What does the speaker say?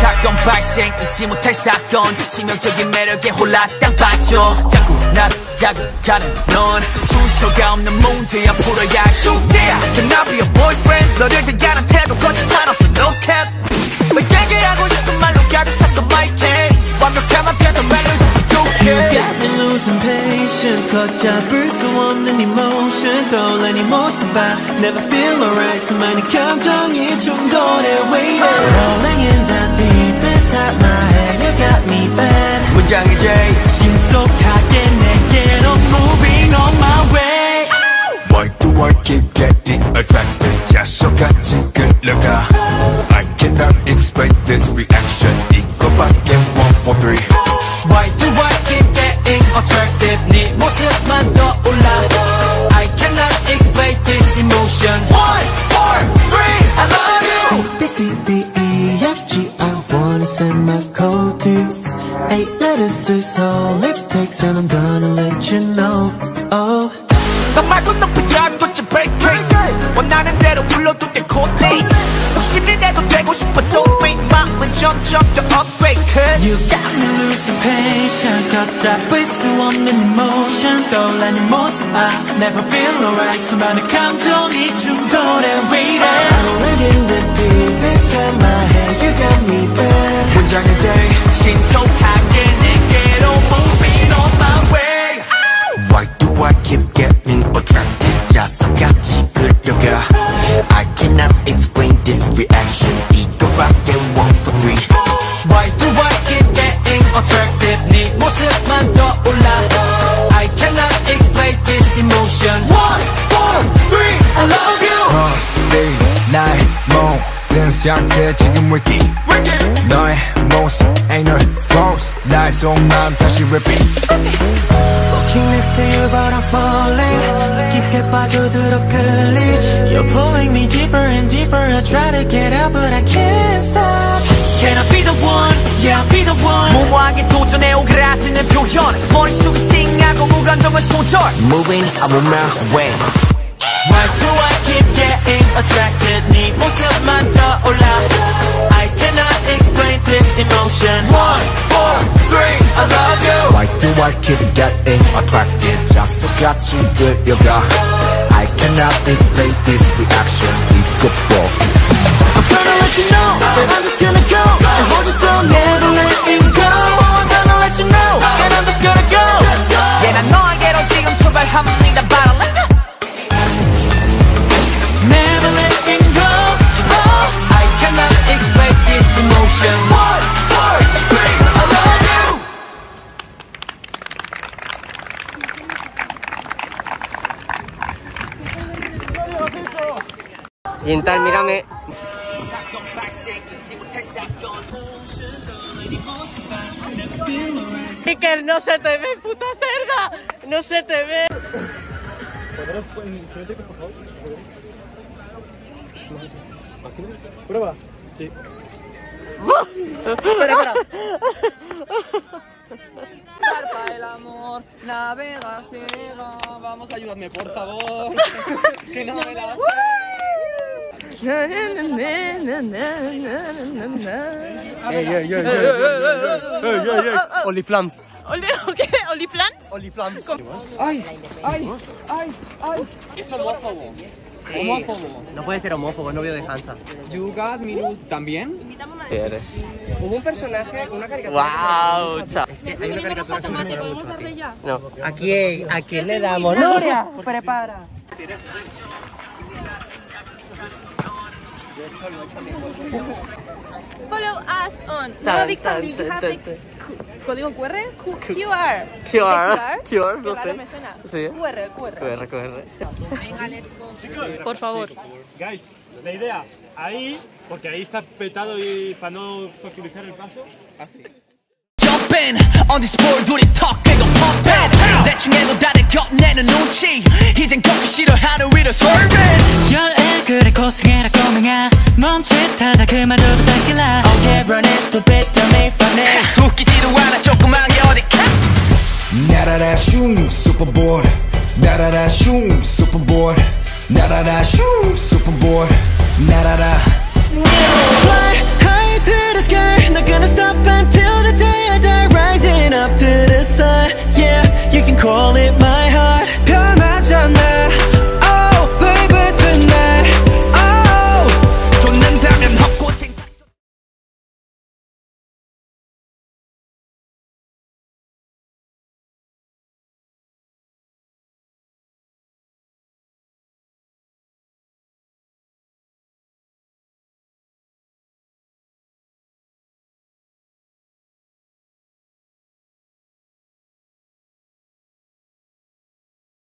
사건 발생 잊지 못할 사건. 치명적인 매력에 홀라 땅 빠져. 자꾸 나를 자극하는 넌 출처가 없는 문제야. 풀어야 할 숙제야. Can I be a boyfriend? 너를 대하는 태도 거짓말 없 patience 걷잡을 수 없는 emotion 떠올린 이 모습 봐 Never feel alright 수많은 감정이 충돌해 waiting Rolling in the deep inside my head You got me bad 문장의 J 신속하게 내게로 moving on my way Why do I keep getting attracted? 자석같이 끌려가 I cannot explain this reaction 이거밖에 one for three Why do I keep getting attracted 네 모습만 떠올라 I cannot explain this emotion One, four, three, I love you A, B, C, D, E, F, G I wanna send my code to you Eight letters is all it takes And I'm gonna let you know Oh 너 말고 높이 쌓아뒀지 break 원하는 대로 불러도 돼 코디 욕심이 내도 되고 싶어 so big 마음은 점점 더 upgrade cause You got me losing patience 걷잡을 수 없는 emotion 떠올라는 모습 I never feel alright 수많은 감정이 충돌해 waiting Rolling in the deep inside my head You got me bad 문장의 J 신속하게 내게로 moving on my way Why do I keep getting attracted? 자석같이 끌려가 I cannot explain this reaction 이거밖에 one for three Why do I 모습만 떠올라 I cannot explain this emotion One, four, three, I love you 네, 나의 모든 상태 지금 wiki 너의 모습 ain't no false 나의 속마음 다시 repeat Walking next to you but I'm falling 깊게 빠져들어 끌리지 You're pulling me deeper and deeper I try to get out but I can't stop Can I be the one? Yeah I'll be the one 무모하게 도전해 오그라드는 표현 머릿속이 띵하고 무감정은 손절 Moving I'm on my way Why do I keep getting attracted 네 모습만 떠올라 I cannot explain this emotion One, four, three, I love you Why do I keep getting attracted? 자석같이 끌려가 I cannot explain this reaction 이것도 I'm gonna let you know that I'm just gonna go and hold you so never letting go I'm gonna let you know that I'm just gonna go Yeah 난 너에게로 지금 출발합니다 바로 Y en tal, mírame. No se te ve, puta cerda. No se te ve. Prueba. Sí. navega. Vamos, ayúdame, por favor. Oliflams. Oli, ¿qué? ¿Oliflans? Oliflams. Es homófobo. Homófobo. No puede ser homófobo, es novio de Hansa. Got me también. Hubo un personaje, una caricatura. ¡Wow! Es que hay una caricatura que me ¿podemos darle ya? No. ¿A quién? ¿A quién le damos? ¡Nuria! Prepara. Follow us on Nueva Big Family. Código QR, QR. QR, ¿Qué QR, no sé. me suena. QR, QR. Corre, corre. Por favor. Guys, la idea, ahí, porque ahí está petado y para no obstaculizar el paso, así. jumping on this board 우리 턱에도 pumping 대충 해도 다들 겉내는 눈치 이젠 걷기 싫어하는 위로 swerving 열애 그래 고생해라 꼬맹아 멈칫하다 그마저도 닦일라 Oh yeah run it stupid tell me funny 웃기지도 않아 조그만 게 어디 나라라 슝 superboard 나라라 슝 superboard 나라라 슝 superboard 나라라 Fly high up to the sun Yeah, you can call it my.